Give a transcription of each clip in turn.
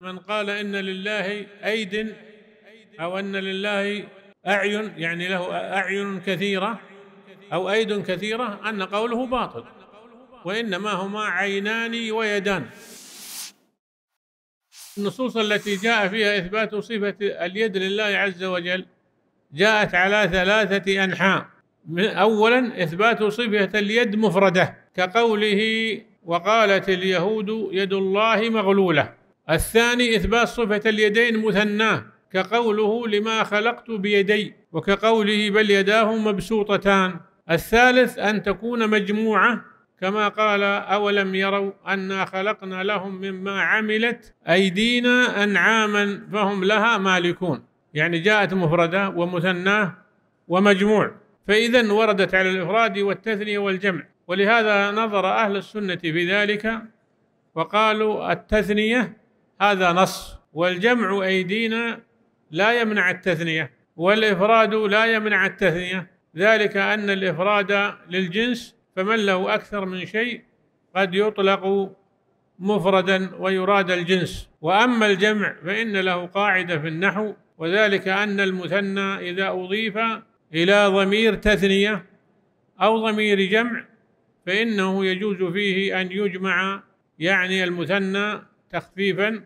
من قال إن لله أيد أو أن لله أعين يعني له أعين كثيرة أو أيد كثيرة أن قوله باطل. وإنما هما عينان ويدان. النصوص التي جاء فيها إثبات صفة اليد لله عز وجل جاءت على ثلاثة أنحاء. أولا إثبات صفة اليد مفردة كقوله وقالت اليهود يد الله مغلولة. الثاني إثبات صفة اليدين مثناه كقوله لما خلقت بيدي وكقوله بل يداه مبسوطتان. الثالث أن تكون مجموعة كما قال أولم يروا أنا خلقنا لهم مما عملت أيدينا أنعاما فهم لها مالكون. يعني جاءت مفردة ومثناه ومجموع. فإذا وردت على الإفراد والتثنية والجمع. ولهذا نظر أهل السنة في ذلك وقالوا التثنية هذا نص. والجمع أيدينا لا يمنع التثنية والإفراد لا يمنع التثنية. ذلك أن الإفراد للجنس فمن له أكثر من شيء قد يطلق مفردا ويراد الجنس. وأما الجمع فإن له قاعدة في النحو وذلك أن المثنى إذا أضيف إلى ضمير تثنية أو ضمير جمع فإنه يجوز فيه أن يجمع يعني المثنى تخفيفا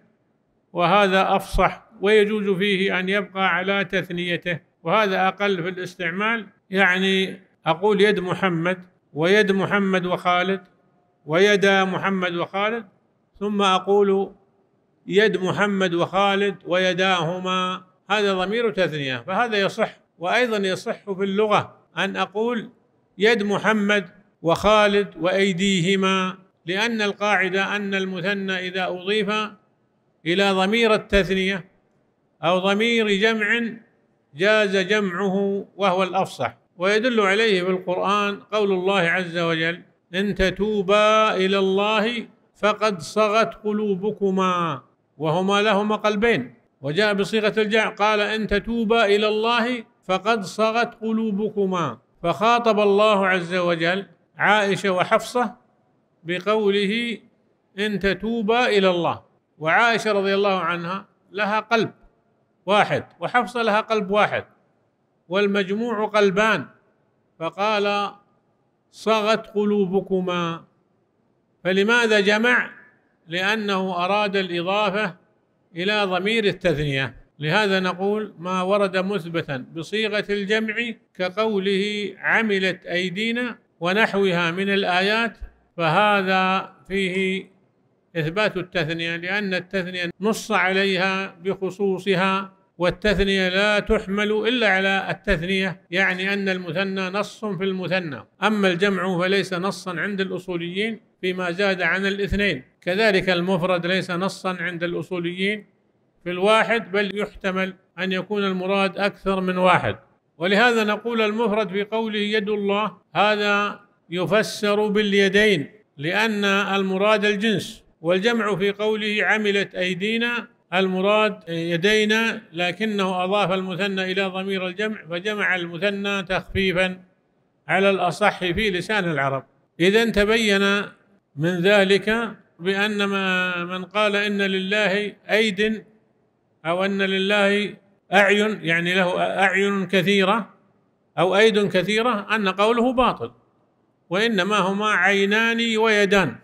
وهذا أفصح ويجوز فيه أن يبقى على تثنيته وهذا أقل في الاستعمال. يعني أقول يد محمد ويد محمد وخالد ويدا محمد وخالد ثم أقول يد محمد وخالد ويداهما. هذا ضمير تثنية فهذا يصح. وأيضا يصح في اللغة أن أقول يد محمد وخالد وأيديهما لأن القاعدة أن المثنى إذا أضيف إلى ضمير التثنية أو ضمير جمع جاز جمعه وهو الأفصح. ويدل عليه في القرآن قول الله عز وجل إن تتوبا إلى الله فقد صغت قلوبكما وهما لهما قلبين. وجاء بصيغة الجمع قال إن تتوبا إلى الله فقد صغت قلوبكما. فخاطب الله عز وجل عائشة وحفصة بقوله إن تتوبا إلى الله. وعائشة رضي الله عنها لها قلب واحد وحفصة لها قلب واحد والمجموع قلبان. فقال صغت قلوبكما. فلماذا جمع؟ لأنه أراد الإضافة إلى ضمير التثنية. لهذا نقول ما ورد مثبتا بصيغة الجمع كقوله عملت أيدينا ونحوها من الآيات فهذا فيه إثبات التثنية لأن التثنية نص عليها بخصوصها والتثنية لا تحمل إلا على التثنية يعني أن المثنى نص في المثنى. أما الجمع فليس نصا عند الأصوليين فيما زاد عن الاثنين. كذلك المفرد ليس نصا عند الأصوليين في الواحد بل يحتمل أن يكون المراد أكثر من واحد. ولهذا نقول المفرد في قوله يد الله هذا يفسر باليدين لأن المراد الجنس. والجمع في قوله عملت أيدينا المراد يدينا لكنه أضاف المثنى إلى ضمير الجمع فجمع المثنى تخفيفا على الأصح في لسان العرب. إذا تبين من ذلك بأن من قال إن لله أيد أو أن لله أعين يعني له أعين كثيرة أو أيد كثيرة أن قوله باطل وإنما هما عينان ويدان.